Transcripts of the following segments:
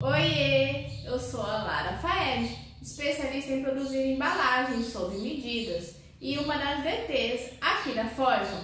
Oiê, eu sou a Lara Faed, especialista em produzir embalagens sob medidas e uma das DTs aqui da Forja.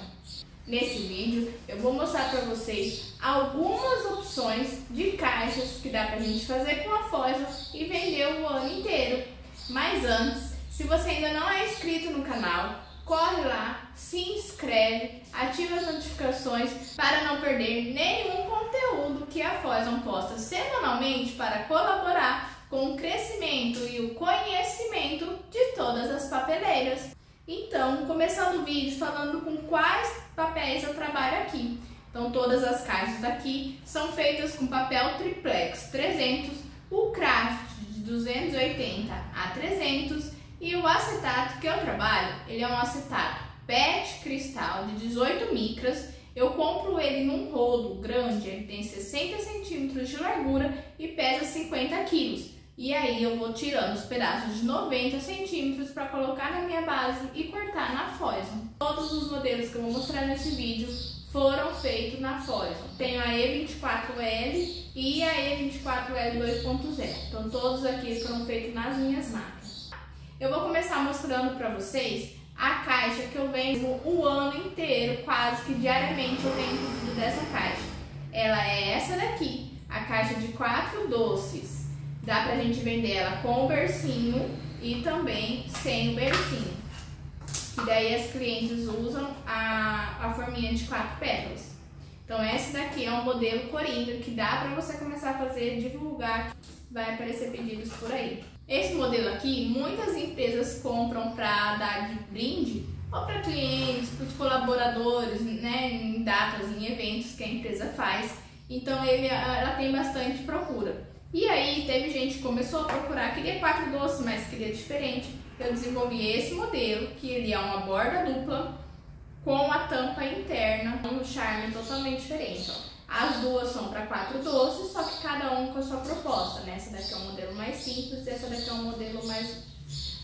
Nesse vídeo eu vou mostrar para vocês algumas opções de caixas que dá para a gente fazer com a Forja e vender o ano inteiro. Mas antes, se você ainda não é inscrito no canal, corre lá, se inscreve, ativa as notificações para não perder nenhum conteúdo que a Foison posta semanalmente para colaborar com o crescimento e o conhecimento de todas as papeleiras. Então, começando o vídeo falando com quais papéis eu trabalho aqui. Então, todas as caixas daqui são feitas com papel triplex 300, o craft de 280 a 300 e o acetato que eu trabalho, ele é um acetato PET cristal de 18 micras. Eu compro ele num rolo grande, ele tem 60 centímetros de largura e pesa 50 quilos. E aí eu vou tirando os pedaços de 90 centímetros para colocar na minha base e cortar na Foison. Todos os modelos que eu vou mostrar nesse vídeo foram feitos na Foison. Tenho a E24L e a E24L 2.0. Então todos aqui foram feitos nas minhas máquinas. Eu vou começar mostrando para vocês a caixa que eu vendo o ano inteiro, quase que diariamente eu tenho pedido dessa caixa. Ela é essa daqui, a caixa de quatro doces. Dá pra gente vender ela com o bercinho e também sem o bercinho. E daí as clientes usam a, a forminha de quatro pétalas. Então esse daqui é um modelo Coringa que dá pra você começar a fazer, divulgar, vai aparecer pedidos por aí. Esse modelo aqui, muitas empresas compram para dar de brinde ou para clientes, para os colaboradores, né, em datas, em eventos que a empresa faz. Então ele, ela tem bastante procura. E aí teve gente que começou a procurar, queria quatro doces, mas queria diferente. Eu desenvolvi esse modelo, que ele é uma borda dupla com a tampa interna, um charme totalmente diferente. Ó. As duas são para quatro doces, só que cada um com a sua proposta, né? Essa daqui é um modelo mais simples, essa daqui é um modelo mais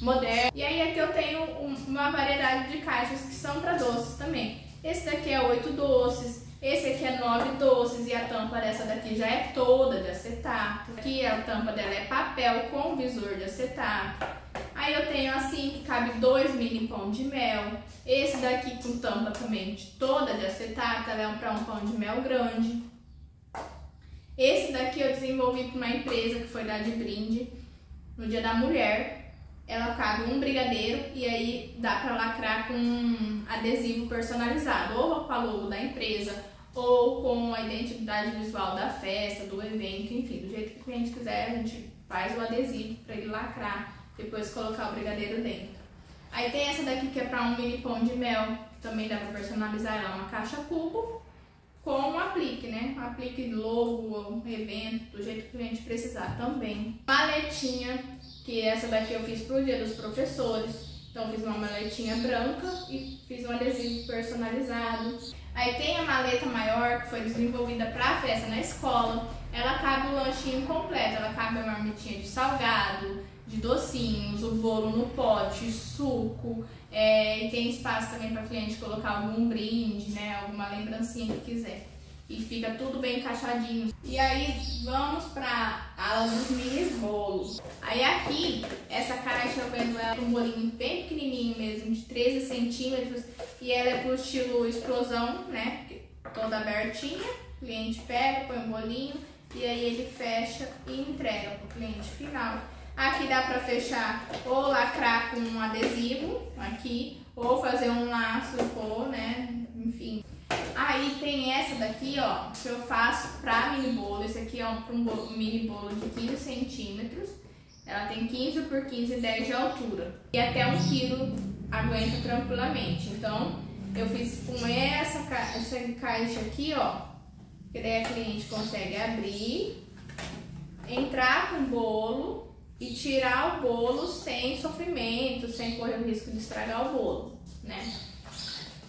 moderno. E aí aqui eu tenho uma variedade de caixas que são para doces também. Esse daqui é oito doces, esse aqui é nove doces e a tampa dessa daqui já é toda de acetato. Aqui a tampa dela é papel com visor de acetato. Aí eu tenho assim que cabe dois mini pão de mel. Esse daqui com tampa também toda de acetato, ela é para um pão de mel grande. Esse daqui eu desenvolvi para uma empresa que foi dar de brinde no Dia da Mulher. Ela cabe um brigadeiro e aí dá para lacrar com um adesivo personalizado, ou com a logo da empresa, ou com a identidade visual da festa, do evento, enfim, do jeito que o cliente quiser, a gente faz o adesivo para ele lacrar depois colocar o brigadeiro dentro. Aí tem essa daqui que é para um mini pão de mel, também dá para personalizar ela, uma caixa cubo com um aplique, né? Um aplique logo, evento, do jeito que o cliente precisar também. Maletinha, que essa daqui eu fiz pro dia dos professores. Então fiz uma maletinha branca e fiz um adesivo personalizado. Aí tem a maleta maior que foi desenvolvida para a festa na escola. Ela cabe o lanchinho completo, ela cabe a marmitinha de salgado, de docinhos, o bolo no pote, suco, é, e tem espaço também para cliente colocar algum brinde, né, alguma lembrancinha que quiser. E fica tudo bem encaixadinho. E aí vamos para a dos mini bolos. Aí aqui, essa caixa eu vendo ela um bolinho bem pequenininho mesmo, de 13 centímetros. E ela é pro estilo explosão, né, toda abertinha. O cliente pega, põe um bolinho e aí ele fecha e entrega pro cliente final. Aqui dá pra fechar ou lacrar com um adesivo aqui, ou fazer um laço ou, né, enfim. Aí tem essa daqui, ó, que eu faço pra mini bolo. Esse aqui é um, um mini bolo de 15 centímetros. Ela tem 15 por 15 e 10 de altura. E até um quilo aguenta tranquilamente. Então, eu fiz com essa, essa caixa aqui, ó. Que daí a cliente consegue abrir, entrar com o bolo e tirar o bolo sem sofrimento, sem correr o risco de estragar o bolo, né?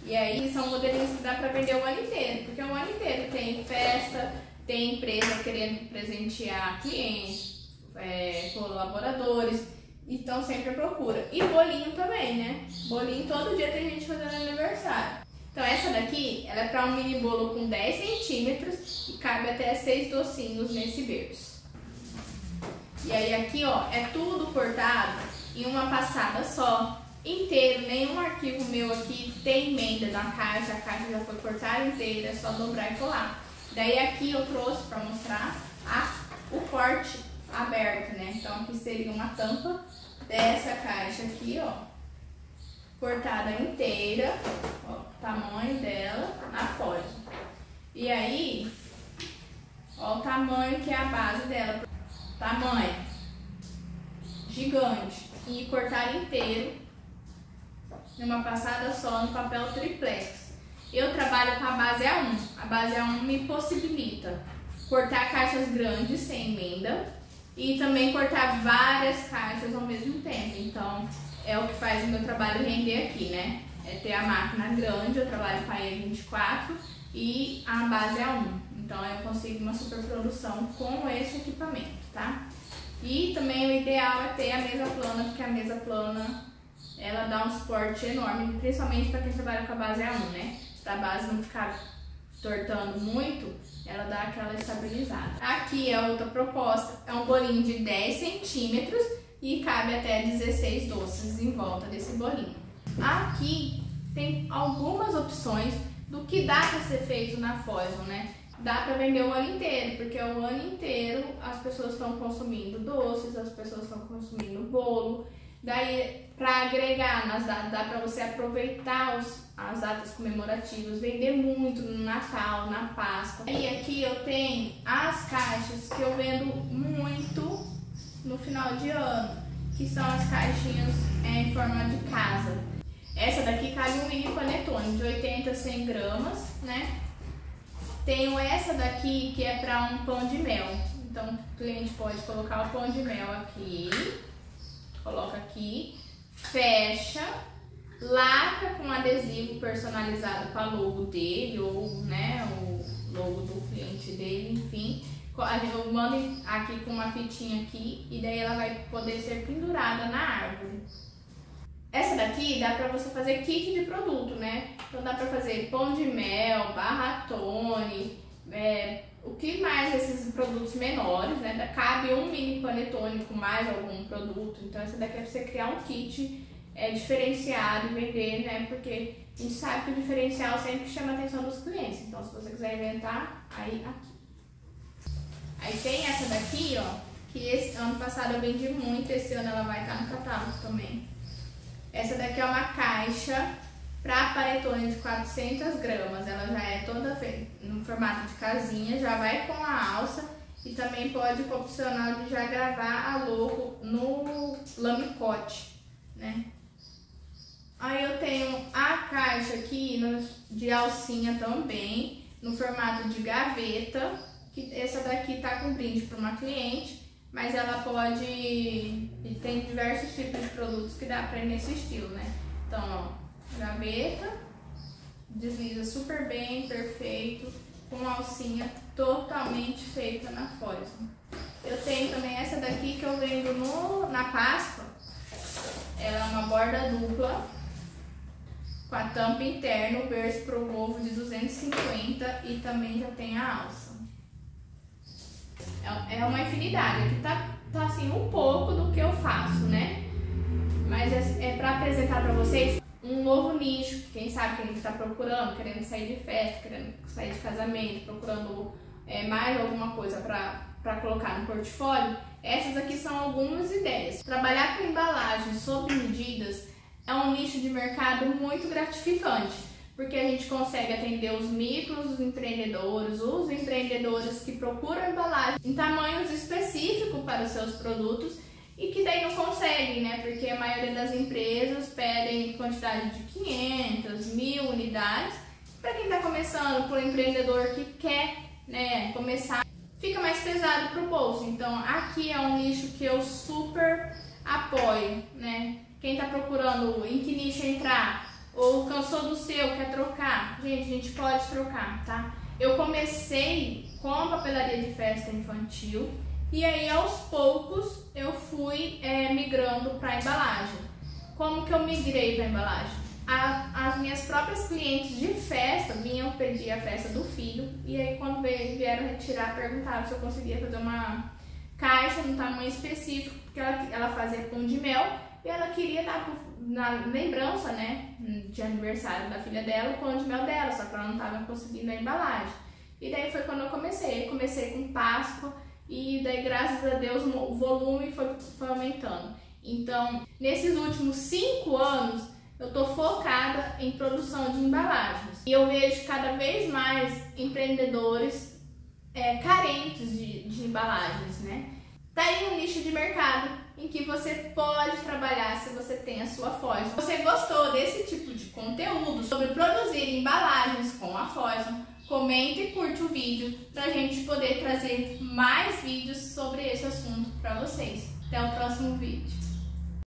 E aí são modelinhos que dá para vender o ano inteiro, porque o ano inteiro tem festa, tem empresa querendo presentear clientes, é, colaboradores, então sempre procura. E bolinho também, né? Bolinho todo dia tem gente fazendo aniversário. Então essa daqui, ela é para um mini bolo com 10 centímetros e cabe até 6 docinhos nesse berço. E aí aqui, ó, é tudo cortado em uma passada só, inteiro. Nenhum arquivo meu aqui tem emenda na caixa, a caixa já foi cortada inteira, é só dobrar e colar. Daí aqui eu trouxe para mostrar a, o corte aberto, né? Então aqui seria uma tampa dessa caixa aqui, ó, cortada inteira, ó, tamanho dela na foto. E aí, ó o tamanho que é a base dela, tamanho gigante e cortar inteiro numa passada só no papel triplex. Eu trabalho com a base A1. A base A1 me possibilita cortar caixas grandes sem emenda e também cortar várias caixas ao mesmo tempo. Então, é o que faz o meu trabalho render aqui, né? É ter a máquina grande, eu trabalho com a E24 e a base é A1. Então, eu consigo uma super produção com esse equipamento, tá? E também o ideal é ter a mesa plana, porque a mesa plana ela dá um suporte enorme, principalmente para quem trabalha com a base A1, né? Para a base não ficar tortando muito, ela dá aquela estabilizada. Aqui é outra proposta, é um bolinho de 10 centímetros e cabe até 16 doces em volta desse bolinho. Aqui tem algumas opções do que dá para ser feito na Foison, né? Dá para vender o ano inteiro, porque o ano inteiro as pessoas estão consumindo doces, as pessoas estão consumindo bolo. Daí, para agregar nas datas, dá para você aproveitar os, as datas comemorativas, vender muito no Natal, na Páscoa. E aqui eu tenho as caixas que eu vendo muito final de ano, que são as caixinhas é, em forma de casa. Essa daqui cabe um mini panetone de 80 a 100 gramas, né? Tenho essa daqui que é para um pão de mel. Então o cliente pode colocar o pão de mel aqui, coloca aqui, fecha, lacra com adesivo personalizado com a logo dele ou né, o logo do cliente dele, enfim. Eu mando aqui com uma fitinha aqui e daí ela vai poder ser pendurada na árvore. Essa daqui dá pra você fazer kit de produto, né? Então dá pra fazer pão de mel, barratone, é, o que mais esses produtos menores, né? Cabe um mini panetone com mais algum produto. Então essa daqui é pra você criar um kit é, diferenciado e vender, né? Porque a gente sabe que o diferencial sempre chama a atenção dos clientes. Então se você quiser inventar, aí aqui. Aí tem essa daqui, ó, que esse ano passado eu vendi muito, esse ano ela vai estar no catálogo também. Essa daqui é uma caixa para panetone de 400 gramas. Ela já é toda no formato de casinha, já vai com a alça e também pode com opcional de já gravar a logo no lamicote, né? Aí eu tenho a caixa aqui de alcinha também, no formato de gaveta, que essa daqui tá com brinde para uma cliente, mas ela pode, e tem diversos tipos de produtos que dá para ir nesse estilo, né? Então, ó, gaveta, desliza super bem, perfeito, com alcinha totalmente feita na Foison. Eu tenho também essa daqui que eu vendo no, na Páscoa, ela é uma borda dupla, com a tampa interna, o berço pro ovo de 250 e também já tem a alça. É, é uma infinidade, aqui tá, tá assim um pouco do que eu faço, né? Mas é, é para apresentar para vocês um novo nicho, quem sabe quem está procurando, querendo sair de festa, querendo sair de casamento, procurando é, mais alguma coisa para colocar no portfólio, essas aqui são algumas ideias. Trabalhar com embalagem sob medidas é um nicho de mercado muito gratificante, porque a gente consegue atender os micros, os empreendedores, os empreendedores que procuram embalagem em tamanhos específicos para os seus produtos e que daí não conseguem, né? Porque a maioria das empresas pedem quantidade de 500, mil unidades. Para quem está começando, para o empreendedor que quer né, começar, fica mais pesado para o bolso. Então, aqui é um nicho que eu super apoio, né? Quem está procurando em que nicho entrar, ou cansou do seu, quer trocar, gente, a gente pode trocar, tá? Eu comecei com a papelaria de festa infantil e aí aos poucos eu fui é, migrando para embalagem. Como que eu migrei para embalagem? A, as minhas próprias clientes de festa vinham pedir a festa do filho e aí quando vieram retirar perguntavam se eu conseguia fazer uma caixa no tamanho específico, porque ela, ela fazia pão de mel e ela queria dar na lembrança, né, de aniversário da filha dela, o pão de mel dela, só que ela não estava conseguindo a embalagem. E daí foi quando eu comecei. Eu comecei com Páscoa e daí, graças a Deus, o volume foi, foi aumentando. Então, nesses últimos cinco anos, eu estou focada em produção de embalagens. E eu vejo cada vez mais empreendedores é, carentes de, de embalagens, né? Tá aí um nicho de mercado em que você pode trabalhar se você tem a sua Foison. Se você gostou desse tipo de conteúdo sobre produzir embalagens com a Foison, comente e curte o vídeo para a gente poder trazer mais vídeos sobre esse assunto para vocês. Até o próximo vídeo.